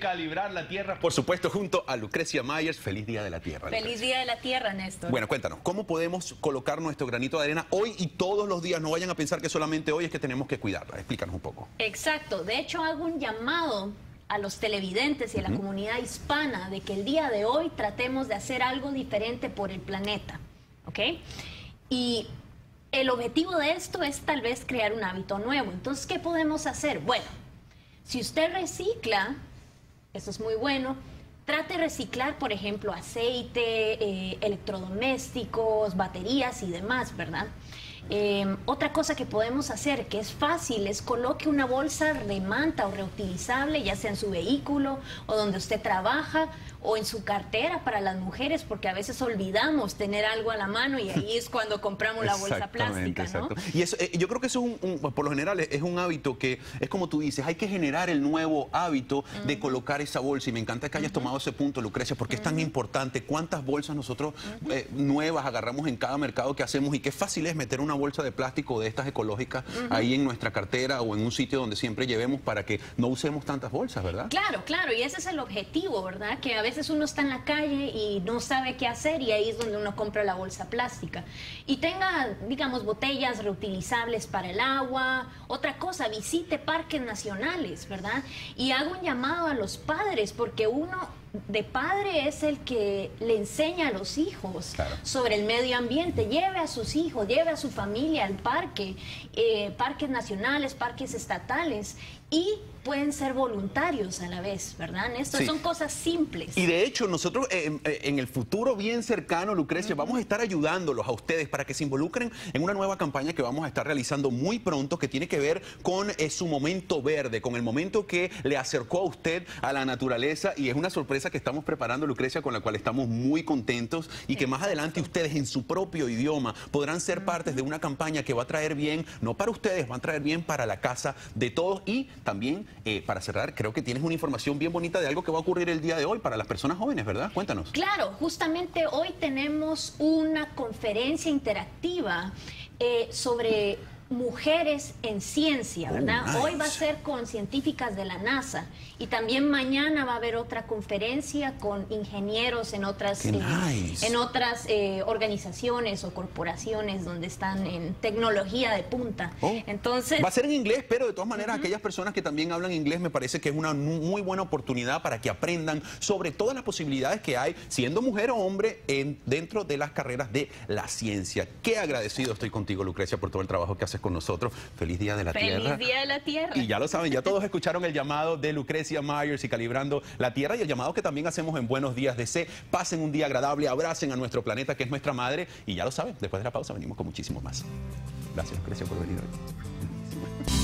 calibrar la tierra, por supuesto, junto a Lucrecia Myers. Feliz Día de la Tierra. Feliz Lucrecia. Día de la Tierra, Néstor. Bueno, cuéntanos, ¿cómo podemos colocar nuestro granito de arena hoy y todos los días? No vayan a pensar que solamente hoy es que tenemos que cuidarla. Explícanos un poco. Exacto. De hecho, hago un llamado a los televidentes y a la comunidad hispana de que el día de hoy tratemos de hacer algo diferente por el planeta. ¿Ok? Y el objetivo de esto es tal vez crear un hábito nuevo. Entonces, ¿qué podemos hacer? Bueno, si usted recicla, eso es muy bueno. Trate de reciclar, por ejemplo, aceite, eh, electrodomésticos, baterías y demás, ¿verdad? Eh, otra cosa que podemos hacer, que es fácil, es coloque una bolsa de manta o reutilizable, ya sea en su vehículo o donde usted trabaja o en su cartera para las mujeres, porque a veces olvidamos tener algo a la mano y ahí es cuando compramos la bolsa plástica, ¿no? exacto. Y eso, eh, yo creo que eso es un, un- por lo general, es, es un hábito que es como tú dices, hay que generar el nuevo hábito de colocar esa bolsa. Y me encanta que hayas tomado ese punto, Lucrecia, porque es tan importante cuántas bolsas nosotros eh, nuevas agarramos en cada mercado que hacemos y qué fácil es meter una bolsa de plástico de estas ecológicas ahí en nuestra cartera o en un sitio donde siempre llevemos para que no usemos tantas bolsas, ¿verdad? Claro, claro, y ese es el objetivo, ¿verdad? Que a veces uno está en la calle y no sabe qué hacer y ahí es donde uno compra la bolsa plástica. Y tenga, digamos, botellas reutilizables para el agua. Otra cosa, visite parques nacionales, ¿verdad? Y hago un llamado a los padres porque uno de padre es el que le enseña a los hijos Claro. sobre el medio ambiente. Lleve a sus hijos, lleve a su familia al parque, eh, parques nacionales, parques estatales y pueden ser voluntarios a la vez, ¿verdad? Sí. son cosas simples. Y de hecho, nosotros eh, eh, en el futuro bien cercano, Lucrecia, vamos a estar ayudándolos a ustedes para que se involucren en una nueva campaña que vamos a estar realizando muy pronto que tiene que ver con eh, su momento verde, con el momento que le acercó a usted a la naturaleza y es una sorpresa que estamos preparando, Lucrecia, con la cual estamos muy contentos y que más adelante ustedes en su propio idioma podrán ser partes de una campaña que va a traer bien, no para ustedes, va a traer bien para la casa de todos y también, eh, para cerrar, creo que tienes una información bien bonita de algo que va a ocurrir el día de hoy para las personas jóvenes, ¿verdad? Cuéntanos. Claro, justamente hoy tenemos una conferencia interactiva eh, sobre mujeres en ciencia, Oh, ¿verdad? nice. Hoy va a ser con científicas de la NASA y también mañana va a haber otra conferencia con ingenieros en otras, eh, nice. en otras eh, organizaciones o corporaciones donde están en tecnología de punta. Oh. Entonces, Va a ser en inglés, pero de todas maneras, aquellas personas que también hablan inglés, me parece que es una muy buena oportunidad para que aprendan sobre todas las posibilidades que hay, siendo mujer o hombre, en, dentro de las carreras de la ciencia. Qué agradecido estoy contigo, Lucrecia, por todo el trabajo que haces con nosotros. Feliz Día de la feliz Tierra. Día de la Tierra. Y ya lo saben, ya todos escucharon el llamado de Lucrecia Myers y calibrando la Tierra y el llamado que también hacemos en Buenos Días DC. Pasen un día agradable, abracen a nuestro planeta que es nuestra madre y ya lo saben, después de la pausa venimos con muchísimo más. Gracias Lucrecia por venir hoy.